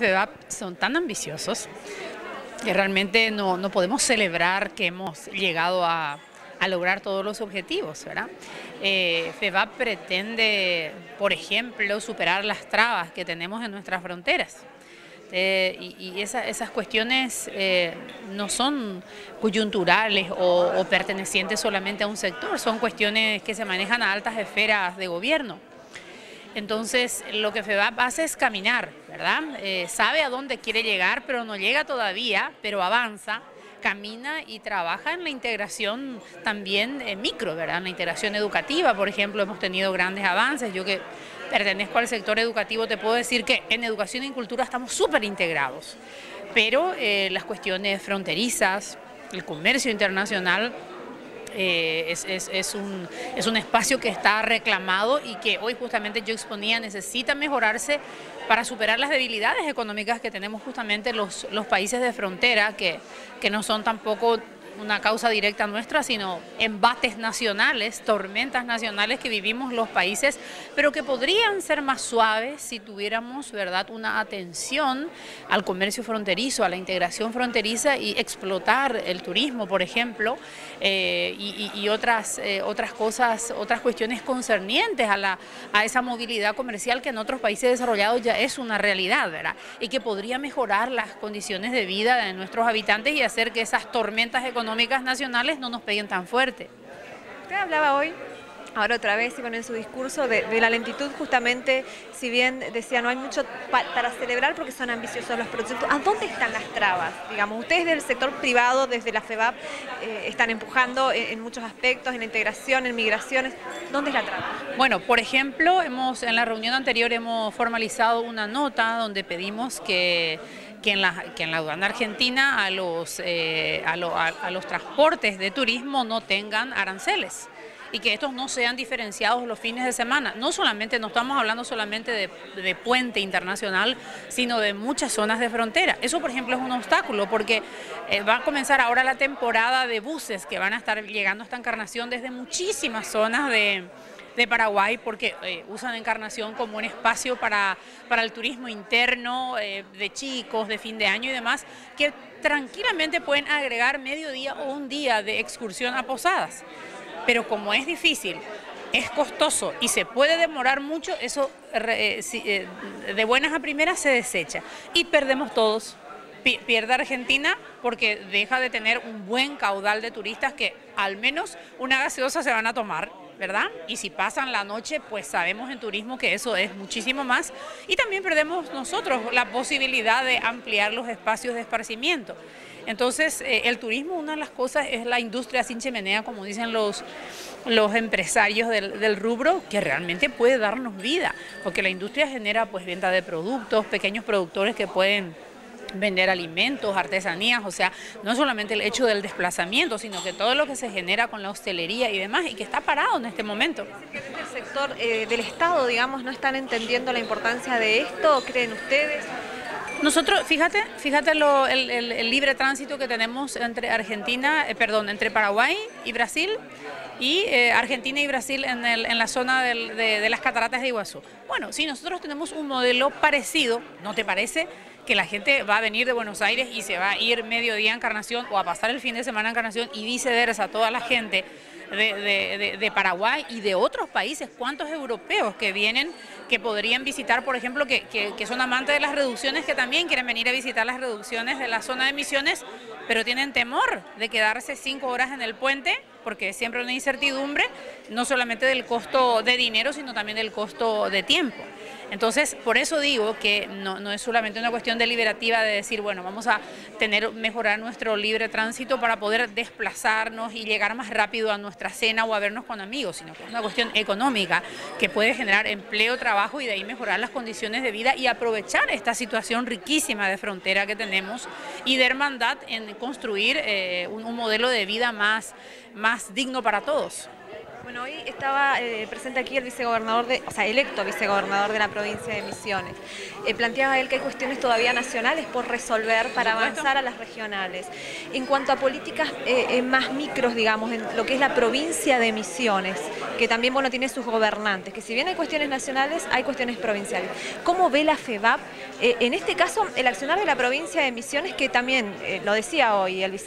FEBAP son tan ambiciosos que realmente no, no podemos celebrar que hemos llegado a, a lograr todos los objetivos, ¿verdad? Eh, FEBAP pretende, por ejemplo, superar las trabas que tenemos en nuestras fronteras. Eh, y, esas cuestiones eh, no son coyunturales o, o pertenecientes solamente a un sector, son cuestiones que se manejan a altas esferas de gobierno. Entonces, lo que FEBAP hace es caminar, ¿verdad? Eh, sabe a dónde quiere llegar, pero no llega todavía, pero avanza, camina y trabaja en la integración también en micro, ¿verdad? En la integración educativa, por ejemplo, hemos tenido grandes avances. Yo que pertenezco al sector educativo te puedo decir que en educación y cultura estamos súper integrados, pero eh, las cuestiones fronterizas, el comercio internacional, eh, es, un, es un espacio que está reclamado y que hoy justamente yo exponía necesita mejorarse para superar las debilidades económicas que tenemos justamente los, los países de frontera, que, que no son tampoco una causa directa nuestra, sino embates nacionales, tormentas nacionales que vivimos los países, pero que podrían ser más suaves si tuviéramos ¿verdad? una atención al comercio fronterizo, a la integración fronteriza y explotar el turismo, por ejemplo, eh, y, otras, eh, otras cosas, otras cuestiones concernientes a, la, a esa movilidad comercial que en otros países desarrollados ya es una realidad, ¿verdad? Y que podría mejorar las condiciones de vida de nuestros habitantes y hacer que esas tormentas económicas económicas nacionales no nos peguen tan fuerte. Usted hablaba hoy ahora otra vez y en su discurso de, la lentitud justamente, si bien decía no hay mucho para celebrar porque son ambiciosos los proyectos, ¿a dónde están las trabas? Digamos, ustedes del sector privado, desde la FEBAP, eh, están empujando en, muchos aspectos, en la integración, en migraciones, ¿dónde es la traba? Bueno, por ejemplo, hemos en la reunión anterior hemos formalizado una nota donde pedimos que que en la, que en la aduana argentina a los, eh, a, los transportes de turismo no tengan aranceles y que estos no sean diferenciados los fines de semana. No solamente, no estamos hablando solamente de, puente internacional, sino de muchas zonas de frontera. Eso, por ejemplo, es un obstáculo porque eh, va a comenzar ahora la temporada de buses que van a estar llegando a esta encarnación desde muchísimas zonas de, de Paraguay porque eh, usan Encarnación como un espacio para, para el turismo interno eh, de chicos, de fin de año y demás, que tranquilamente pueden agregar medio día o un día de excursión a posadas. Pero como es difícil, es costoso y se puede demorar mucho, eso eh, de buenas a primeras se desecha y perdemos todos. Pierde Argentina porque deja de tener un buen caudal de turistas que al menos una gaseosa se van a tomar ¿verdad? Y si pasan la noche, pues sabemos en turismo que eso es muchísimo más. Y también perdemos nosotros la posibilidad de ampliar los espacios de esparcimiento. Entonces, eh, el turismo, una de las cosas es la industria sin chimenea, como dicen los, los empresarios del, del, rubro, que realmente puede darnos vida, porque la industria genera pues venta de productos, pequeños productores que pueden vender alimentos, artesanías, o sea, no solamente el hecho del desplazamiento, sino que todo lo que se genera con la hostelería y demás, y que está parado en este momento. ¿El sector eh, del Estado, digamos, no están entendiendo la importancia de esto, creen ustedes? Nosotros, fíjate, fíjate el, libre tránsito que tenemos entre Argentina, eh, perdón, entre Paraguay y Brasil y eh, Argentina y Brasil en, la zona de, de, las cataratas de Iguazú. Bueno, si nosotros tenemos un modelo parecido, ¿no te parece? Que la gente va a venir de Buenos Aires y se va a ir mediodía a Encarnación o a pasar el fin de semana en Encarnación y viceversa, toda la gente de, Paraguay y de otros países, cuántos europeos que vienen, que podrían visitar, por ejemplo, que, que, son amantes de las reducciones, que también quieren venir a visitar las reducciones de la zona de emisiones, pero tienen temor de quedarse cinco horas en el puente, porque es siempre una incertidumbre, no solamente del costo de dinero, sino también del costo de tiempo. Entonces, por eso digo que no, es solamente una cuestión deliberativa de decir, bueno, vamos a tener, mejorar nuestro libre tránsito para poder desplazarnos y llegar más rápido a nuestra cena o a vernos con amigos, sino que es una cuestión económica que puede generar empleo, trabajo y de ahí mejorar las condiciones de vida y aprovechar esta situación riquísima de frontera que tenemos y de hermandad en construir eh, un, modelo de vida más digno para todos. Bueno, hoy estaba eh, presente aquí el vicegobernador, de, o sea, electo vicegobernador de la provincia de Misiones. Eh, planteaba él que hay cuestiones todavía nacionales por resolver para avanzar a las regionales. En cuanto a políticas eh, más micros, digamos, en lo que es la provincia de Misiones, que también bueno, tiene sus gobernantes, que si bien hay cuestiones nacionales, hay cuestiones provinciales. ¿Cómo ve la FEBAP? Eh, en este caso, el accionar de la provincia de Misiones, que también, eh, lo decía hoy el,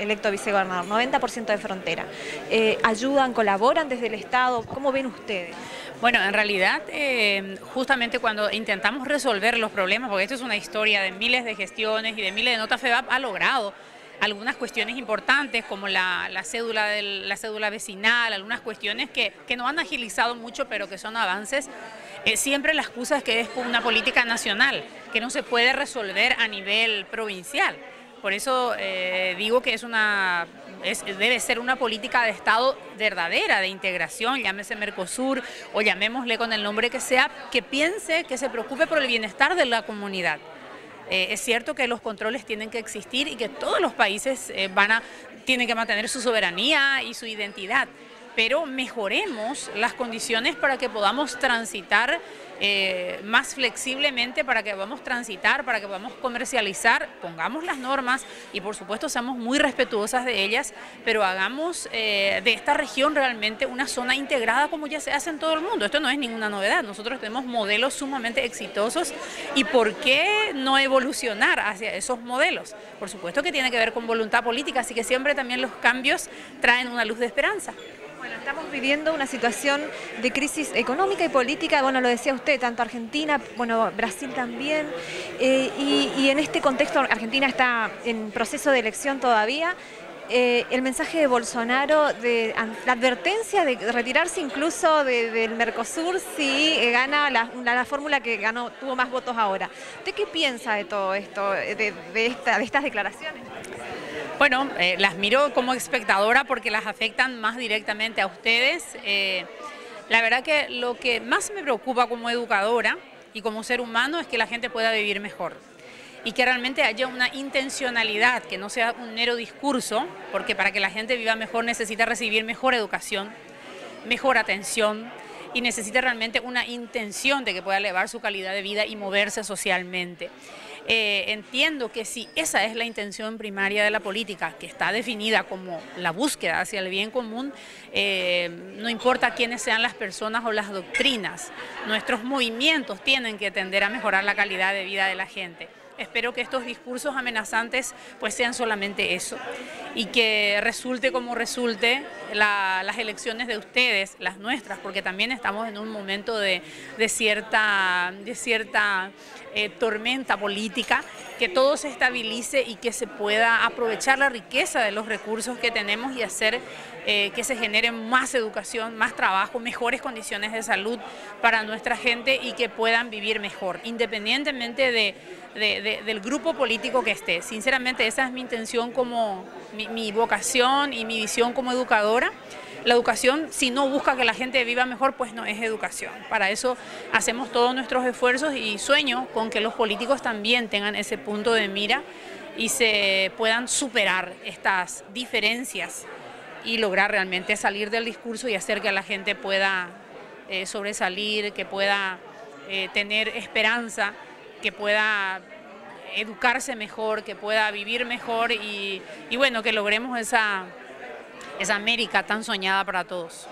electo vicegobernador, 90% de frontera, eh, ayudan, colaboran desde el Estado, ¿cómo ven ustedes? Bueno, en realidad, justamente cuando intentamos resolver los problemas, porque esto es una historia de miles de gestiones y de miles de notas, FEBAP ha logrado algunas cuestiones importantes como la, cédula del, la cédula vecinal, algunas cuestiones que, no han agilizado mucho pero que son avances. Eh, siempre la excusa es que es una política nacional, que no se puede resolver a nivel provincial. Por eso eh, digo que es una, debe ser una política de Estado verdadera, de integración, llámese Mercosur o llamémosle con el nombre que sea, que piense, que se preocupe por el bienestar de la comunidad. Eh, es cierto que los controles tienen que existir y que todos los países eh, van a, tienen que mantener su soberanía y su identidad, pero mejoremos las condiciones para que podamos transitar eh, más flexiblemente para que podamos transitar, para que podamos comercializar, pongamos las normas y por supuesto seamos muy respetuosas de ellas, pero hagamos eh, de esta región realmente una zona integrada como ya se hace en todo el mundo. Esto no es ninguna novedad, nosotros tenemos modelos sumamente exitosos y ¿por qué no evolucionar hacia esos modelos? Por supuesto que tiene que ver con voluntad política, así que siempre también los cambios traen una luz de esperanza. Bueno, estamos viviendo una situación de crisis económica y política, bueno, lo decía usted, tanto Argentina, bueno, Brasil también, eh, y, en este contexto Argentina está en proceso de elección todavía. Eh, el mensaje de Bolsonaro, de la advertencia de retirarse incluso del Mercosur si eh, gana la, fórmula que ganó, tuvo más votos ahora. ¿Usted qué piensa de todo esto, de, de estas declaraciones? Bueno, eh, las miro como espectadora porque las afectan más directamente a ustedes. Eh, la verdad que lo que más me preocupa como educadora y como ser humano es que la gente pueda vivir mejor y que realmente haya una intencionalidad, que no sea un mero discurso, porque para que la gente viva mejor necesita recibir mejor educación, mejor atención y necesita realmente una intención de que pueda elevar su calidad de vida y moverse socialmente. Eh, entiendo que si esa es la intención primaria de la política, que está definida como la búsqueda hacia el bien común, eh, no importa quiénes sean las personas o las doctrinas, nuestros movimientos tienen que tender a mejorar la calidad de vida de la gente. Espero que estos discursos amenazantes pues sean solamente eso y que resulte como resulte las elecciones de ustedes, las nuestras, porque también estamos en un momento de, cierta, de cierta eh, tormenta política, que todo se estabilice y que se pueda aprovechar la riqueza de los recursos que tenemos y hacer eh, que se genere más educación, más trabajo, mejores condiciones de salud para nuestra gente y que puedan vivir mejor, independientemente de del grupo político que esté. Sinceramente esa es mi intención como mi, vocación y mi visión como educadora. La educación, si no busca que la gente viva mejor, pues no es educación. Para eso hacemos todos nuestros esfuerzos y sueño con que los políticos también tengan ese punto de mira y se puedan superar estas diferencias y lograr realmente salir del discurso y hacer que la gente pueda eh, sobresalir, que pueda eh, tener esperanza que pueda educarse mejor, que pueda vivir mejor y, bueno, que logremos esa, esa América tan soñada para todos.